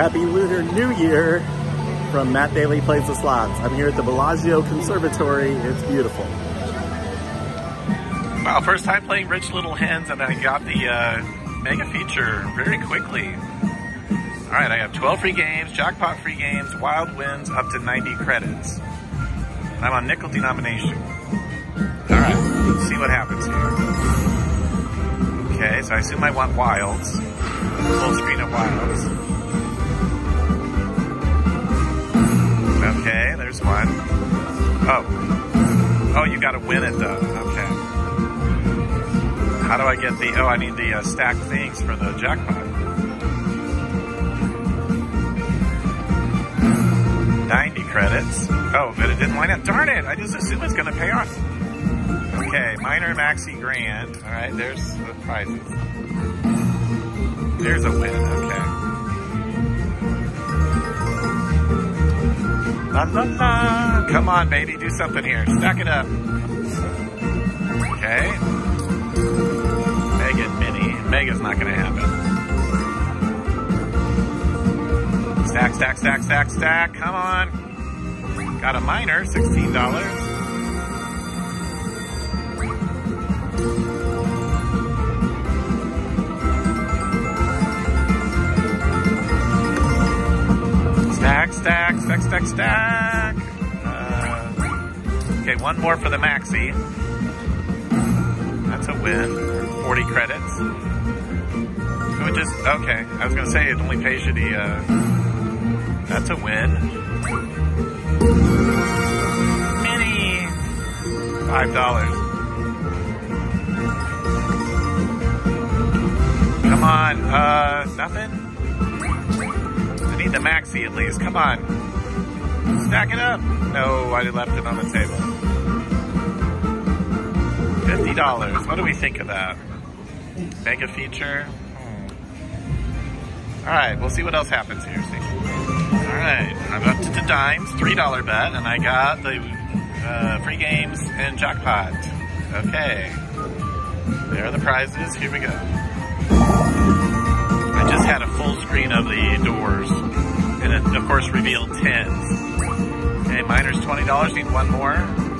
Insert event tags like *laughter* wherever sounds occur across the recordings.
Happy Lunar New Year from Matt Bailey Plays the Slots. I'm here at the Bellagio Conservatory. It's beautiful. Wow, first time playing Rich Little Hens and I got the uh, mega feature very quickly. All right, I have 12 free games, jackpot free games, wild wins up to 90 credits. I'm on nickel denomination. All right, let's see what happens here. Okay, so I assume I want wilds. Full screen of wilds. Okay, there's one. Oh. Oh, you gotta win it though. Okay. How do I get the, oh, I need the uh, stacked things for the jackpot. Ninety credits. Oh, but it didn't line up. Darn it! I just assumed it's gonna pay off. Okay, minor maxi grand. All right, there's the prizes. There's a win, okay. La la la! Come on, baby, do something here. Stack it up. Okay. Mega Mini. Mega's not gonna happen. Stack, stack, stack, stack, stack. Come on. Got a minor, $16. Stack, stack, stack, stack, stack. Uh, okay, one more for the maxi. That's a win. 40 credits. It just, okay. I was going to say it only pays you the, uh, that's a win. Mini. Five dollars. Come on, uh, nothing? Need the maxi at least. Come on. Stack it up. No, I left it on the table. $50. What do we think of that? Mega feature? Hmm. Alright, we'll see what else happens here. See. Alright, I'm up to the dimes, $3 bet, and I got the uh, free games and jackpot. Okay. There are the prizes. Here we go. Had a full screen of the doors and it of course revealed tens. Okay, minor's $20, need one more.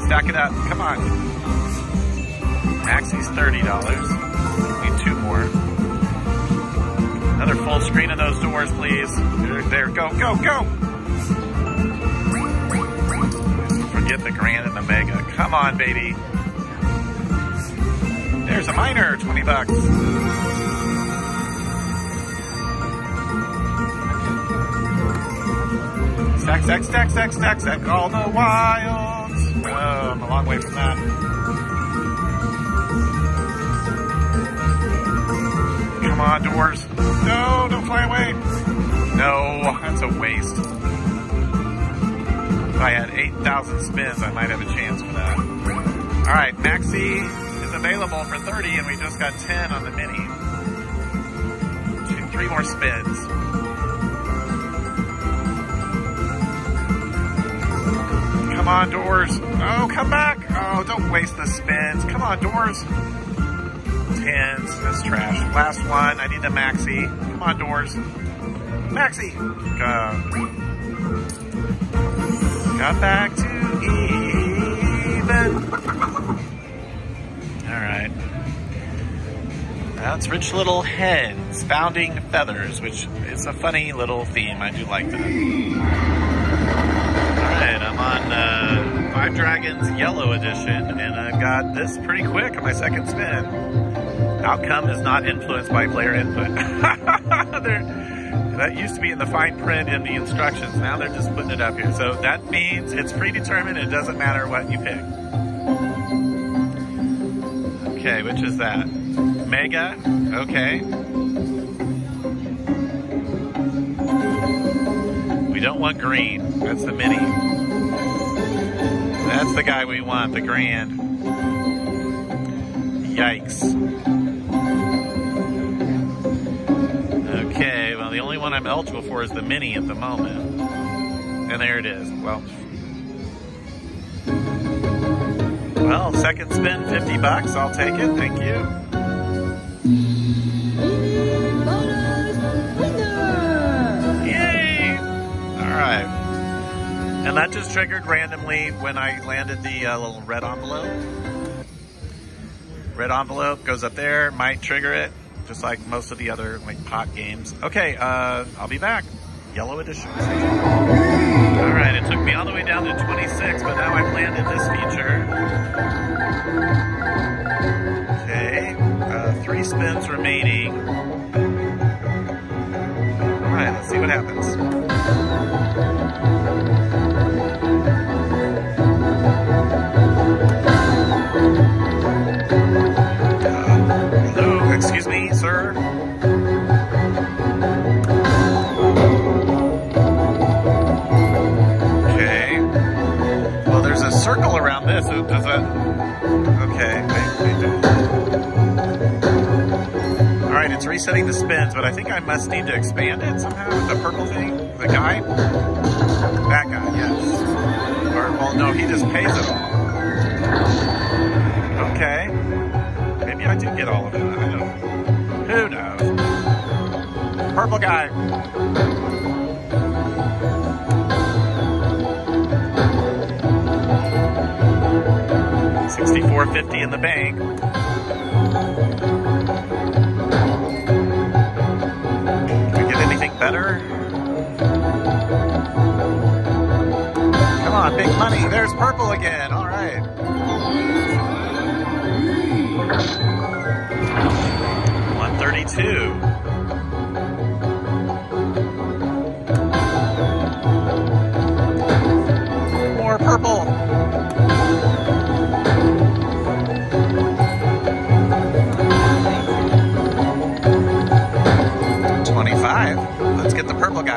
Stack it up, come on. Maxi's $30, need two more. Another full screen of those doors, please. There, there, go, go, go! Forget the grand and the mega. Come on, baby. There's a minor, 20 bucks. Stack, stack, stack, stack, stack, stack all the wilds. Oh, I'm a long way from that. Come on, doors. No, don't fly away. No, that's a waste. If I had 8,000 spins, I might have a chance for that. All right, Maxi is available for 30, and we just got 10 on the mini. Three more spins. Come on, doors. Oh, come back. Oh, don't waste the spins. Come on, doors. Tens. That's trash. Last one. I need the maxi. Come on, doors. Maxi. Go. Got back to even. All right. That's Rich Little Hens, Founding Feathers, which is a funny little theme. I do like that. On uh, Five Dragons Yellow Edition, and I've got this pretty quick on my second spin. Outcome is not influenced by player input. *laughs* that used to be in the fine print in the instructions. Now they're just putting it up here. So that means it's predetermined. It doesn't matter what you pick. Okay, which is that? Mega? Okay. We don't want green. That's the mini. That's the guy we want, the grand. Yikes. Okay, well, the only one I'm eligible for is the mini at the moment. And there it is. Well, well, second spin, 50 bucks. I'll take it. Thank you. And that just triggered randomly when I landed the uh, little red envelope. Red envelope goes up there, might trigger it, just like most of the other like pot games. Okay, uh, I'll be back. Yellow edition. All right, it took me all the way down to 26, but now I've landed this feature. Okay, uh, three spins remaining. All right, let's see what happens. This. So Does that? Okay. I, I don't. All right, it's resetting the spins, but I think I must need to expand it somehow. The purple thing, the guy, that guy, yes. Or well, no, he just pays it all. Okay. Maybe I do get all of it. I don't. know. Who knows? Purple guy. Sixty-four fifty in the bank. Can we get anything better? Come on, big money. There's purple again. All right. One thirty-two.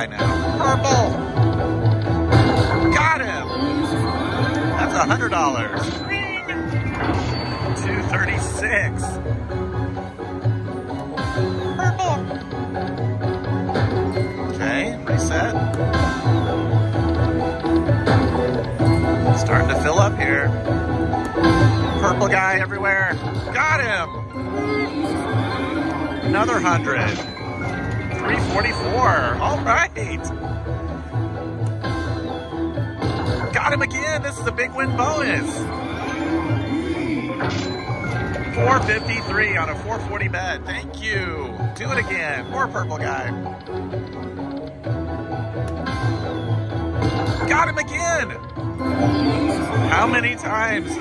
Guy now. Purple. Got him. That's a hundred dollars. Two thirty-six. Okay, reset. Starting to fill up here. Purple guy everywhere. Got him. Another hundred. 344. All right. Got him again. This is a big win bonus. 453 on a 440 bet. Thank you. Do it again. More purple guy. Got him again. How many times?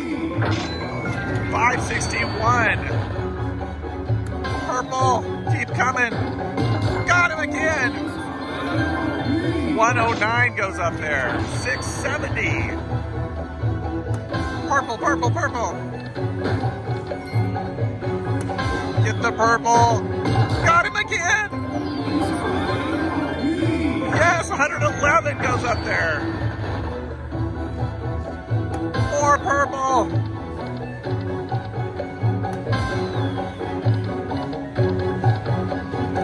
561. Purple. Keep coming. 109 goes up there. 670. Purple, purple, purple. Get the purple. Got him again. Yes, 111 goes up there. More purple.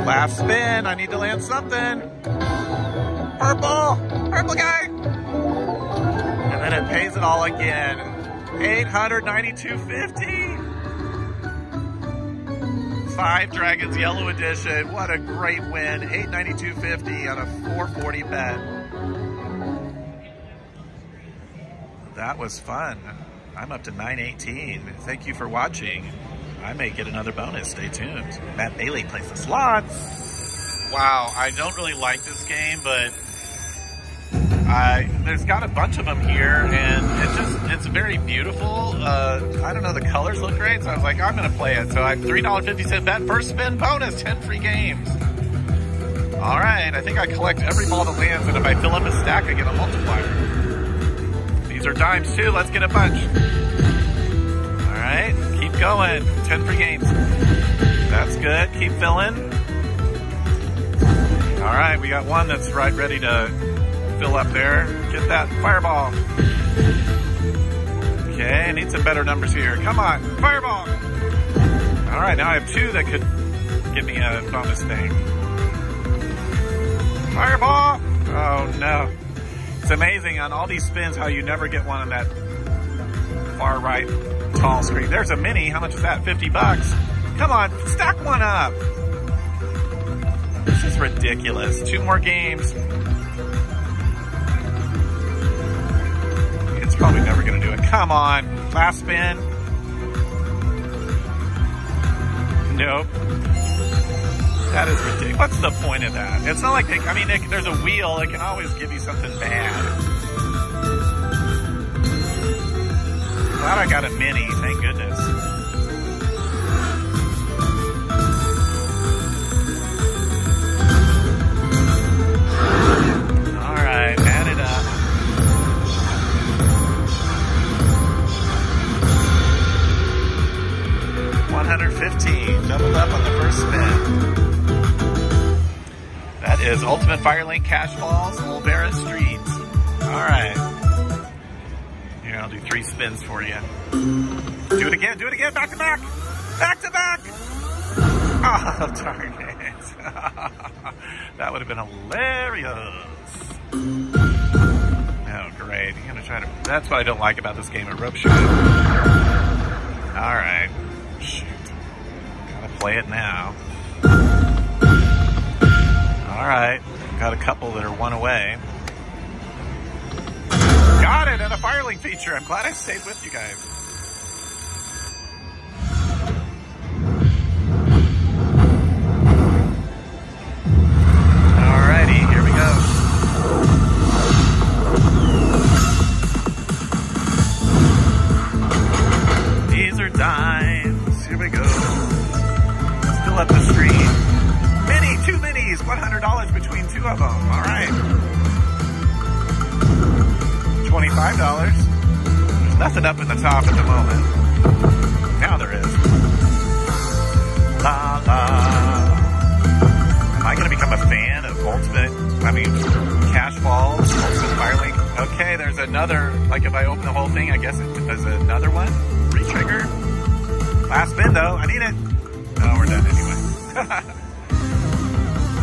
Last spin. I need to land something. Purple. Purple guy. And then it pays it all again. 892.50. Five Dragons Yellow Edition. What a great win. 892.50 on a 440 bet. That was fun. I'm up to 918. Thank you for watching. I may get another bonus. Stay tuned. Matt Bailey plays the slots. Wow, I don't really like this game, but There's got a bunch of them here, and it just it's very beautiful. Uh, I don't know, the colors look great, so I was like, I'm gonna play it. So I have three dollar fifty cent bet, first spin bonus, ten free games. All right, I think I collect every ball that lands, and if I fill up a stack, I get a multiplier. These are dimes too. Let's get a bunch. All right, keep going. Ten free games. That's good. Keep filling. All right, we got one that's right ready to fill up there. Get that fireball. Okay, I need some better numbers here. Come on, fireball. All right, now I have two that could give me a bonus thing. Fireball. Oh no. It's amazing on all these spins how you never get one on that far right tall screen. There's a mini. How much is that? 50 bucks. Come on, stack one up. This is ridiculous. Two more games. Probably never to do it. Come on. Last spin. Nope. That is ridiculous. What's the point of that? It's not like, they, I mean, they, there's a wheel. It can always give you something bad. Glad I got a mini. Thank goodness. Firelink Cash Falls, Olvera Streets. All right. Here, I'll do three spins for you. Do it again, do it again, back to back. Back to back. *laughs* Oh, darn it. *laughs* that would have been hilarious. Oh, great. You're gonna try to. That's what I don't like about this game of rope shooting. All right. Shoot. Gotta play it now. All right. Got a couple that are one away. Got it, and a Firelink feature. I'm glad I stayed with you guys. Alrighty, here we go. These are dimes. Here we go. Still up the street. Mini, two minis, $100 between two of them. All right. $25. There's nothing up in the top at the moment. Now there is. La la. Am I going to become a fan of Ultimate, I mean, Cash Falls, Ultimate Firelink? Okay, there's another, like if I open the whole thing, I guess it, there's another one. Retrigger. Last spin though, I need it. No, we're done anyway. *laughs*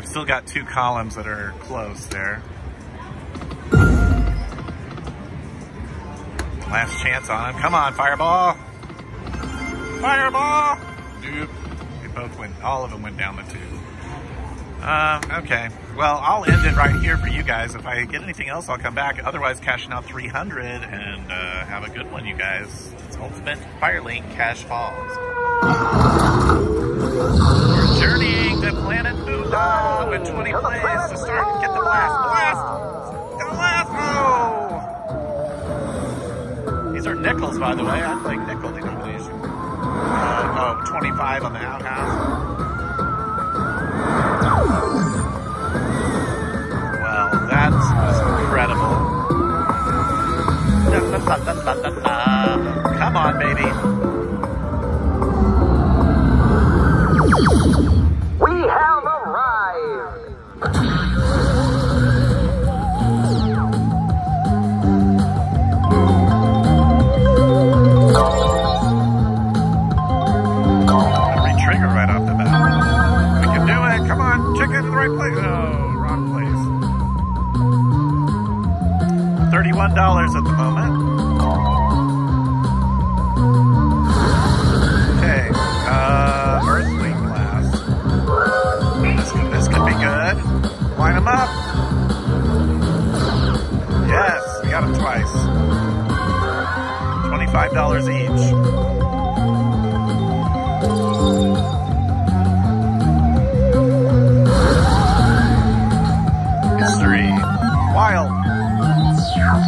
I've still got two columns that are close there. Last chance on him. Come on, fireball. Fireball. Nope. They both went, all of them went down the tube. Um, okay. Well, I'll end it right here for you guys. If I get anything else, I'll come back. Otherwise, cashing out 300 and uh, have a good one, you guys. It's Ultimate Firelink Cash Falls. We're journeying to Planet With 20 plays to start. Get the blast. Blast! Get the blast! Oh! These are nickels, by the way. I'd like nickel denomination. Uh, oh, 25 on the outhouse. Well, that was incredible. Come on, baby. $31 at the moment. Okay, uh, Earthling Glass. This, this could be good. Line them up. Yes, we got them twice. $25 each. Two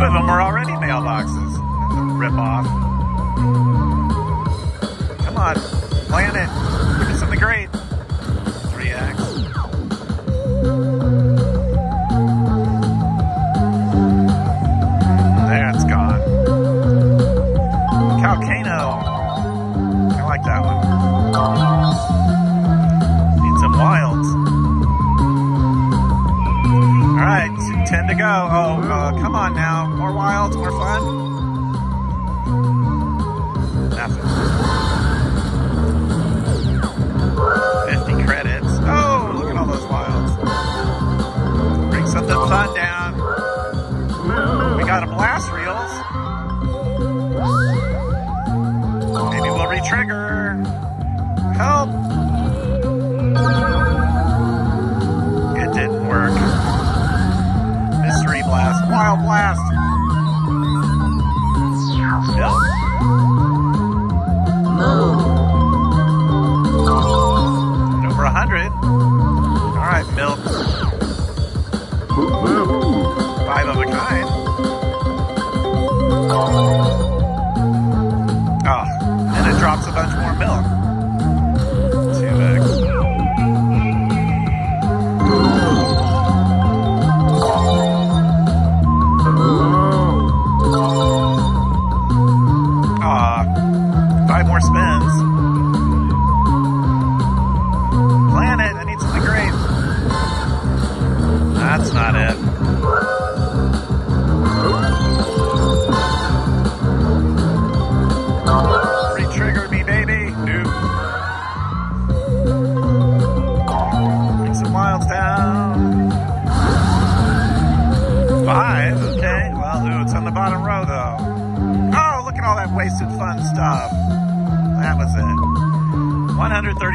of them are already mailboxes. That's rip-off. Come on, plan it. Give me the great. Cheap. go. Oh, uh, come on now. More wild, more fun.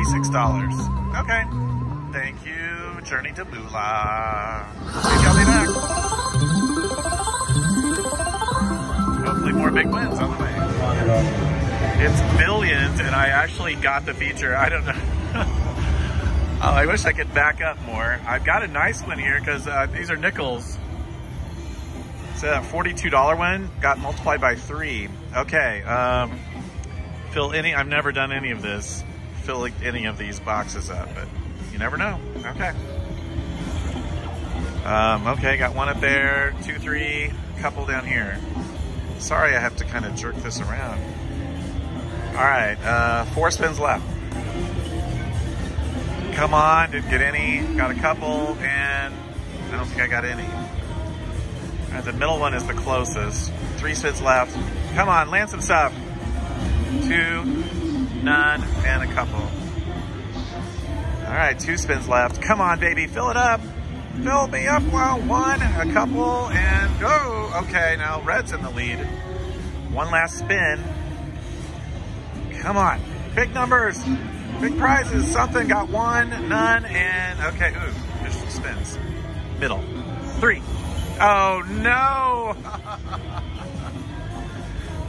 $136. Okay. Thank you. Journey to Moolah. Maybe I'll be back. Hopefully more big wins on the way. It's billions, and I actually got the feature. I don't know. *laughs* oh, I wish I could back up more. I've got a nice one here because uh, these are nickels. So that $42 one got multiplied by three. Okay, um, fill any, I've never done any of this, fill any of these boxes up, but you never know. Okay. Um, okay, got one up there, two, three, couple down here. Sorry, I have to kind of jerk this around. All right, uh, four spins left. Come on, didn't get any. Got a couple, and I don't think I got any. Right, the middle one is the closest. Three spins left. Come on, land some stuff. Two, none, and a couple. All right, two spins left. Come on, baby, fill it up. Fill me up. Well, one, a couple, and oh, okay. Now red's in the lead. One last spin. Come on, big numbers, big prizes. Something got one, none, and okay. Ooh, additional spins. Middle, three. Oh no! *laughs*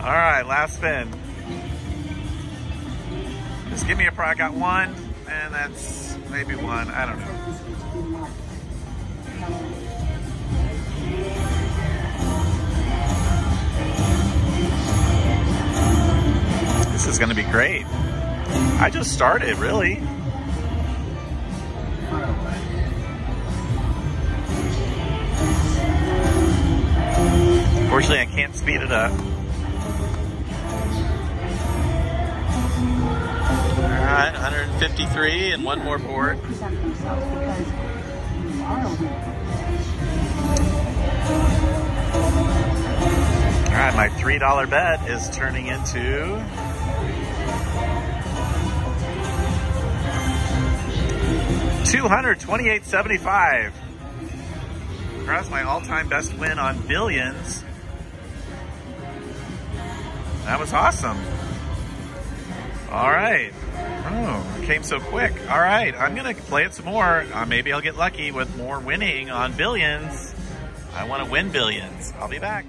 All right, last spin. Just give me a prize. I got one, and that's maybe one. I don't know. This is going to be great. I just started, really. Unfortunately, I can't speed it up. All right, 153 and one more board. All right, my $3 bet is turning into Two hundred twenty-eight seventy-five. That's my all-time best win on billions. That was awesome. All right. Oh, it came so quick. All right, I'm gonna play it some more. Uh, maybe I'll get lucky with more winning on billions. I want to win billions. I'll be back.